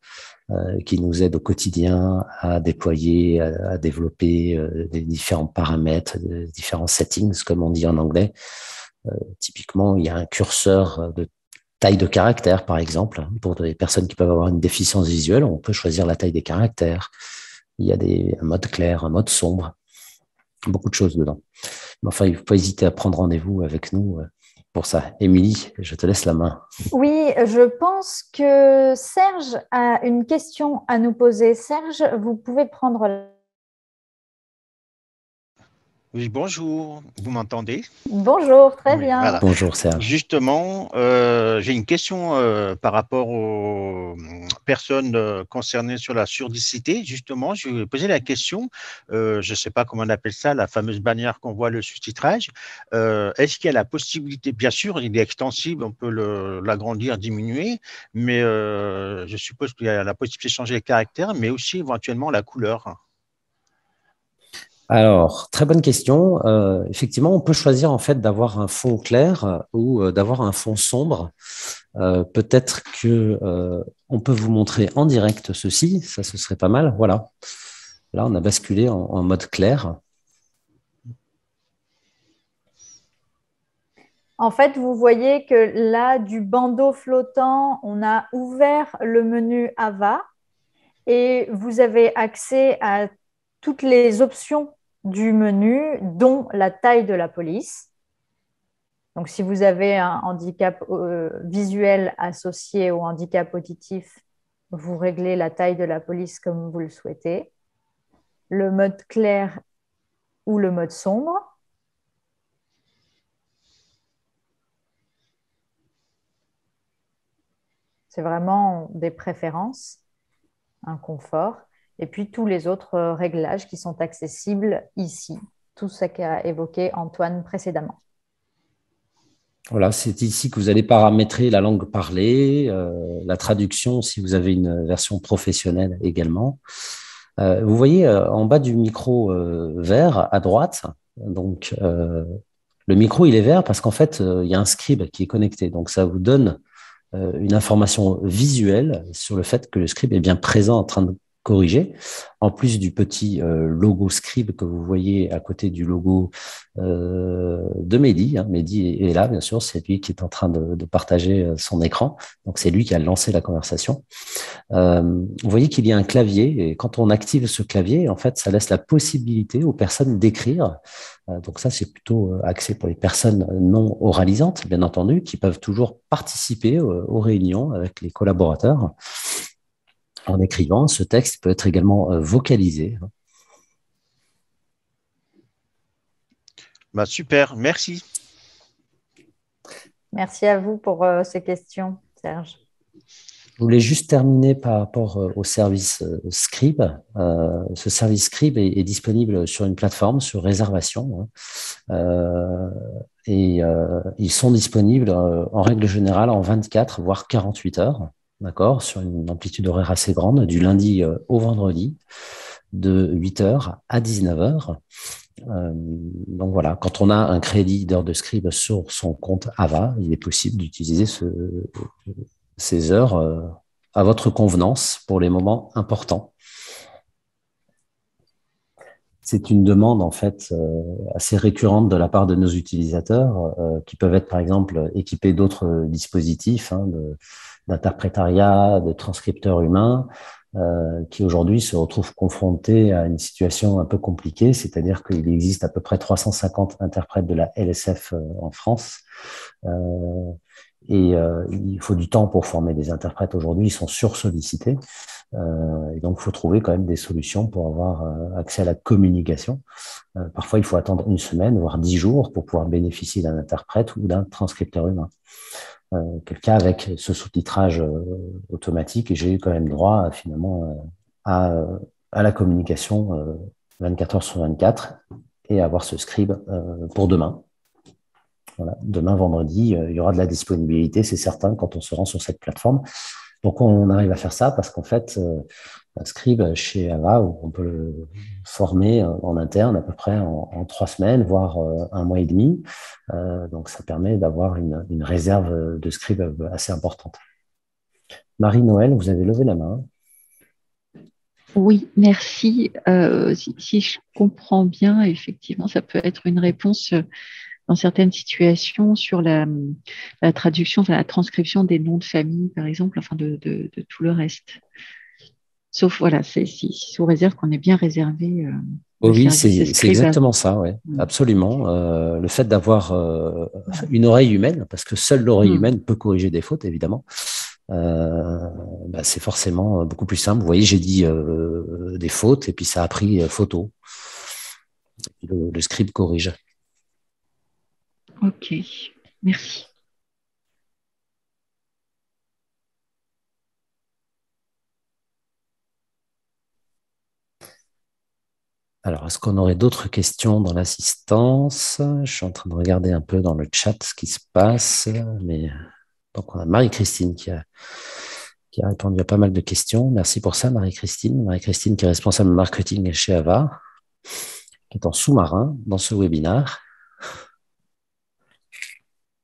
euh, qui nous aident au quotidien à déployer, à, développer euh, des différents paramètres, des différents settings, comme on dit en anglais. typiquement, il y a un curseur de taille de caractère, par exemple. Pour des personnes qui peuvent avoir une déficience visuelle, on peut choisir la taille des caractères. Il y a des, un mode clair, un mode sombre, beaucoup de choses dedans. Mais enfin, il ne faut pas hésiter à prendre rendez-vous avec nous pour ça. Émilie, je te laisse la main. Oui, je pense que Serge a une question à nous poser. Serge, vous pouvez prendre oui, bonjour. Vous m'entendez? Bonjour, très bien. Bonjour, Serge. Justement, euh, j'ai une question euh, par rapport aux personnes euh, concernées sur la surdicité. Justement, je vais poser la question, je ne sais pas comment on appelle ça, la fameuse bannière qu'on voit le sous-titrage. Est-ce qu'il y a la possibilité, bien sûr, il est extensible, on peut l'agrandir, diminuer, mais je suppose qu'il y a la possibilité de changer les caractères, mais aussi éventuellement la couleur. Alors, très bonne question. Euh, effectivement, on peut choisir en fait d'avoir un fond clair euh, ou euh, d'avoir un fond sombre. Peut-être que on peut vous montrer en direct ceci, ça ce serait pas mal. Voilà. Là, on a basculé en, mode clair. En fait, vous voyez que là, du bandeau flottant, on a ouvert le menu AVA et vous avez accès à toutes les options du menu, dont la taille de la police. Donc, si vous avez un handicap euh, visuel associé au handicap auditif, vous réglez la taille de la police comme vous le souhaitez. Le mode clair ou le mode sombre. C'est vraiment des préférences, un confort et puis tous les autres euh, réglages qui sont accessibles ici, tout ce qu'a évoqué Antoine précédemment. Voilà, c'est ici que vous allez paramétrer la langue parlée, euh, la traduction si vous avez une version professionnelle également. Euh, vous voyez en bas du micro vert à droite, donc le micro il est vert parce qu'en fait il y a un scribe qui est connecté, donc ça vous donne une information visuelle sur le fait que le scribe est bien présent en train de corrigé. En plus du petit euh, logo Scribe que vous voyez à côté du logo euh, de Mehdi. Hein. Mehdi est, là, bien sûr, c'est lui qui est en train de, partager euh, son écran. Donc, c'est lui qui a lancé la conversation. vous voyez qu'il y a un clavier et quand on active ce clavier, en fait, ça laisse la possibilité aux personnes d'écrire. donc, ça, c'est plutôt axé pour les personnes non oralisantes, bien entendu, qui peuvent toujours participer aux réunions avec les collaborateurs en écrivant. Ce texte peut être également euh, vocalisé. Bah, super, merci. Merci à vous pour euh, ces questions, Serge. Je voulais juste terminer par rapport euh, au service Scribe. ce service Scribe est, disponible sur une plateforme, sur réservation. Hein. et ils sont disponibles en règle générale en 24, voire 48 heures d'accord, sur une amplitude horaire assez grande, du lundi euh, au vendredi, de 8h à 19h. Euh, donc voilà, quand on a un crédit d'heure de scribe sur son compte AVA, il est possible d'utiliser ces heures euh, à votre convenance pour les moments importants. C'est une demande en fait assez récurrente de la part de nos utilisateurs qui peuvent être par exemple équipés d'autres dispositifs, hein, d'interprétariat, de transcripteurs humains, euh, qui aujourd'hui se retrouvent confrontés à une situation un peu compliquée, c'est-à-dire qu'il existe à peu près 350 interprètes de la LSF euh, en France. Euh, et il faut du temps pour former des interprètes aujourd'hui, ils sont sursollicités. et donc, il faut trouver quand même des solutions pour avoir accès à la communication. parfois, il faut attendre une semaine, voire dix jours pour pouvoir bénéficier d'un interprète ou d'un transcripteur humain. Quelqu'un avec ce sous-titrage automatique, et j'ai eu quand même droit finalement à, la communication 24 heures sur 24 et avoir ce scribe pour demain. Demain, vendredi, euh, il y aura de la disponibilité, c'est certain, quand on se rend sur cette plateforme. Donc, on arrive à faire ça parce qu'en fait, euh, scribe chez Ava, on peut le former en interne à peu près en, trois semaines, voire euh, un mois et demi. donc, ça permet d'avoir une, réserve de scribe assez importante. Marie-Noël, vous avez levé la main. Oui, merci. si, je comprends bien, effectivement, ça peut être une réponse dans certaines situations sur la, traduction, enfin, la transcription des noms de famille, par exemple, enfin de, tout le reste. Sauf, voilà, c'est sous réserve qu'on est bien réservé. Euh, oui, c'est exactement ça, ouais, mm. absolument. Euh, le fait d'avoir euh, une oreille humaine, parce que seule l'oreille mm. humaine peut corriger des fautes, évidemment. Bah, c'est forcément beaucoup plus simple. Vous voyez, j'ai dit des fautes et puis ça a pris photo. Le, le script corrige. Ok, merci. Alors, est-ce qu'on aurait d'autres questions dans l'assistance? Je suis en train de regarder un peu dans le chat ce qui se passe. Mais donc, on a Marie-Christine qui a, qui a répondu à pas mal de questions. Merci pour ça, Marie-Christine. Marie-Christine qui est responsable marketing chez Ava, qui est en sous-marin dans ce webinaire.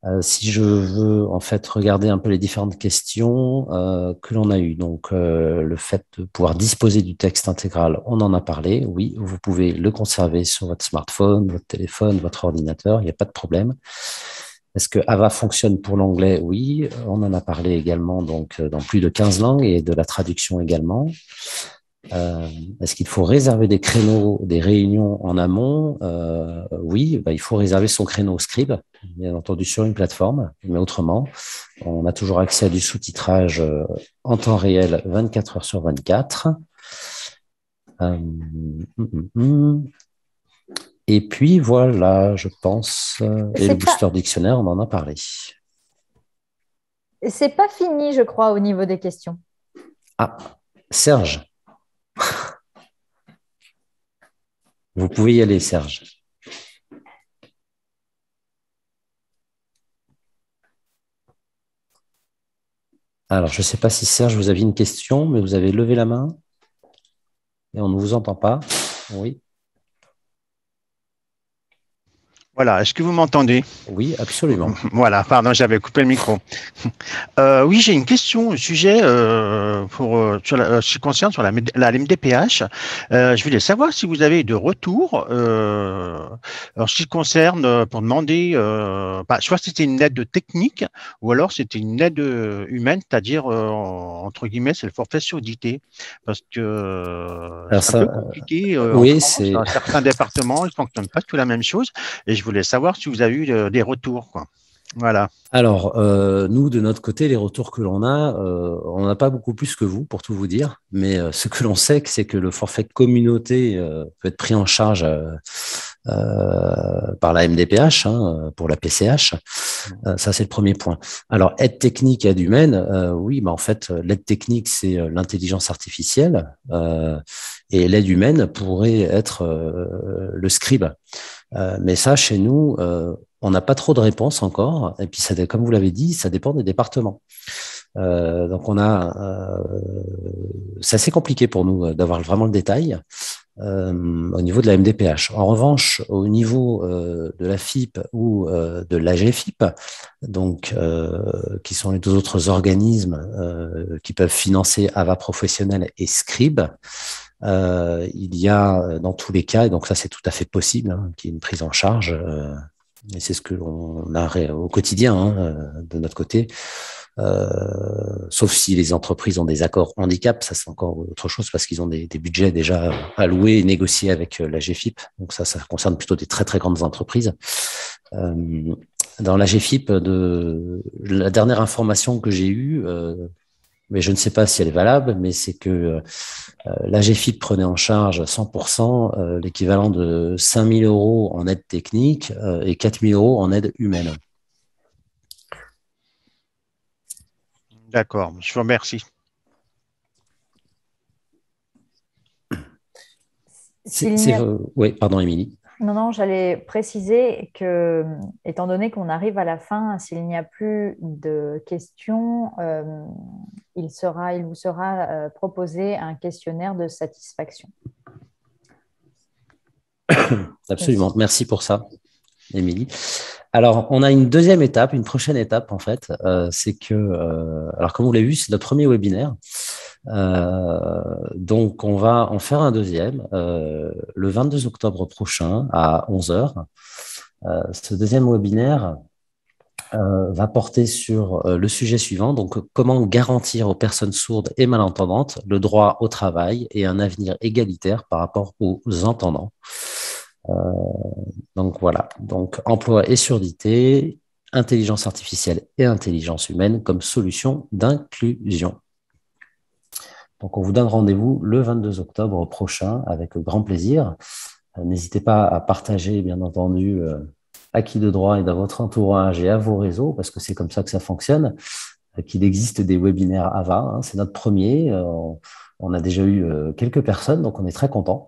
Euh, si je veux en fait regarder un peu les différentes questions euh, que l'on a eues, donc euh, le fait de pouvoir disposer du texte intégral, on en a parlé. Oui, vous pouvez le conserver sur votre smartphone, votre téléphone, votre ordinateur, il n'y a pas de problème. Est-ce que Ava fonctionne pour l'anglais? Oui, on en a parlé également donc dans plus de 15 langues et de la traduction également. Euh, Est-ce qu'il faut réserver des créneaux, des réunions en amont? Euh, Oui, bah, il faut réserver son créneau scribe, bien entendu sur une plateforme, mais autrement, on a toujours accès à du sous-titrage euh, en temps réel 24 heures sur 24. Euh, hum, hum, hum. Et puis voilà, je pense, et le booster dictionnaire, on en a parlé. C'est pas fini, je crois, au niveau des questions. Ah, Serge. Vous pouvez y aller, Serge. Alors, je ne sais pas si Serge, vous aviez une question, mais vous avez levé la main et on ne vous entend pas. Oui. Voilà, est-ce que vous m'entendez? Oui, absolument. Voilà, pardon, j'avais coupé le micro. Euh, oui, j'ai une question au sujet euh, pour euh, sur la, ce qui concerne sur la, la MDPH. je voulais savoir si vous avez de retour alors ce qui concerne pour demander, bah, soit c'était une aide technique ou alors c'était une aide humaine, c'est-à-dire entre guillemets c'est le forfait surdité, parce que c'est un peu compliqué. oui, c'est dans certains départements, ils ne fonctionnent pas tout la même chose, et je voulais savoir si vous avez eu euh, des retours. Quoi. Voilà. Alors, euh, nous, de notre côté, les retours que l'on a, euh, on n'a pas beaucoup plus que vous, pour tout vous dire. Mais ce que l'on sait, c'est que le forfait communauté peut être pris en charge par la MDPH, hein, pour la PCH. ça, c'est le premier point. Alors, aide technique, aide humaine, oui, mais en fait, l'aide technique, c'est l'intelligence artificielle. et l'aide humaine pourrait être le scribe. Euh, mais ça, chez nous, euh, on n'a pas trop de réponses encore. Et puis, ça, comme vous l'avez dit, ça dépend des départements. Euh, donc, on a, c'est assez compliqué pour nous d'avoir vraiment le détail au niveau de la MDPH. En revanche, au niveau de la FIP ou de l'AGFIP, donc qui sont les deux autres organismes qui peuvent financer AVA professionnel et Scribe, euh, il y a euh, dans tous les cas, et donc ça c'est tout à fait possible, hein, qu'il y ait une prise en charge, euh, et c'est ce que l'on a au quotidien hein, de notre côté. sauf si les entreprises ont des accords handicap, ça c'est encore autre chose parce qu'ils ont des, budgets déjà alloués et négociés avec la GFIP. Donc ça, ça concerne plutôt des très très grandes entreprises. dans la GFIP, de la dernière information que j'ai eue, mais je ne sais pas si elle est valable, mais c'est que euh, la GFIP prenait en charge 100% l'équivalent de 5 000 euros en aide technique et 4 000 euros en aide humaine. D'accord, je vous remercie. Oui, pardon, Émilie. Non, non, j'allais préciser que, étant donné qu'on arrive à la fin, s'il n'y a plus de questions, euh, il, sera, il vous sera euh, proposé un questionnaire de satisfaction. Absolument, merci pour ça, Émilie. Alors, on a une deuxième étape, une prochaine étape en fait, euh, c'est que, alors comme vous l'avez vu, c'est notre premier webinaire. Euh, donc, on va en faire un deuxième euh, le 22 octobre prochain à 11h. Euh, ce deuxième webinaire va porter sur le sujet suivant, donc comment garantir aux personnes sourdes et malentendantes le droit au travail et un avenir égalitaire par rapport aux entendants. donc voilà, donc emploi et surdité, intelligence artificielle et intelligence humaine comme solution d'inclusion. Donc, on vous donne rendez-vous le 22 octobre prochain avec grand plaisir. Euh, n'hésitez pas à partager, bien entendu, euh, à qui de droit et dans votre entourage et à vos réseaux, parce que c'est comme ça que ça fonctionne, euh, qu'il existe des webinaires AVA. Hein. c'est notre premier. on a déjà eu quelques personnes, donc on est très content.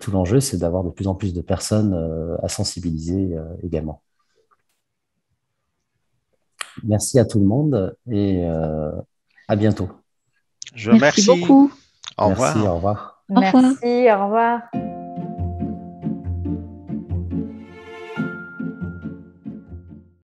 tout l'enjeu, c'est d'avoir de plus en plus de personnes à sensibiliser également. Merci à tout le monde et à bientôt. Je Merci, beaucoup. Au revoir. Merci, au revoir. Merci, au revoir.